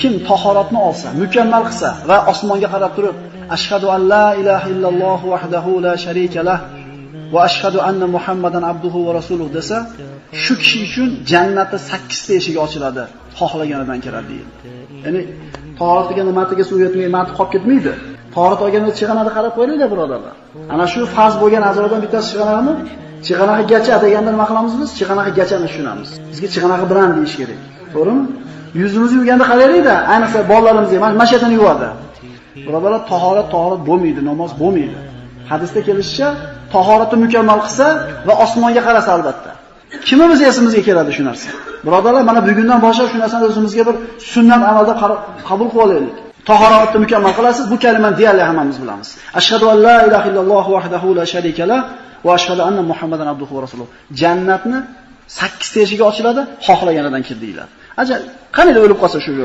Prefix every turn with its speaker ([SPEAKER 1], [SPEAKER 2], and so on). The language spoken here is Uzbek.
[SPEAKER 1] Kim tahoratni olsa, mukammal qilsa va osmonga qarab turib, ashhadu an la ilaha illalloh wahdahu la sharika lah va ashhadu anna Muhammadan abduhu va rasuluhu desa, shu kishi uchun jannatda 8 ta eshigi ochiladi, xohlaganidan kiradi deydi. Ya'ni tahorat degan matiga suv yetmay, mati qolib ketmaydi. Tahorat olganda chig'anada qarab qo'yinglar, birodarlar. Ana shu farz bo'lgan azrodan bittasi chig'anami? gacha deganda nima qilamiz biz? Chig'anag'igachani tushunamiz. Bizga chig'anag'i bilan deyish kerak. To'g'rimi? Yuzimizni yuvganda qaraylik-da, ayniqsa bolalarimizga mana shu yerdan yuvadi. Birodalar, tahorat tahorat bo'lmaydi, namoz bo'lmaydi. Hadisda kelishicha, tahoratni mukammal qilsa va osmonga qarasa albatta. Kimimiz esimizga keladi shu narsa? Birodalar, mana bugundan boshlab shu narsani o'zimizga bir sunnat amalda qabul qilib olaylik. Tahoratni mukammal qilasiz, bu kalimani deyarli hammamiz bilamiz. Ashhadu an la ilaha illalloh wahdahu la sharika la va ashhadu anna Muhammadan abduhu va rasuluhu. Jannatni 8 teshiga ochiladi, xohlaganidan kir deyiladi. আচ্ছা খালি ওই কথা শুরু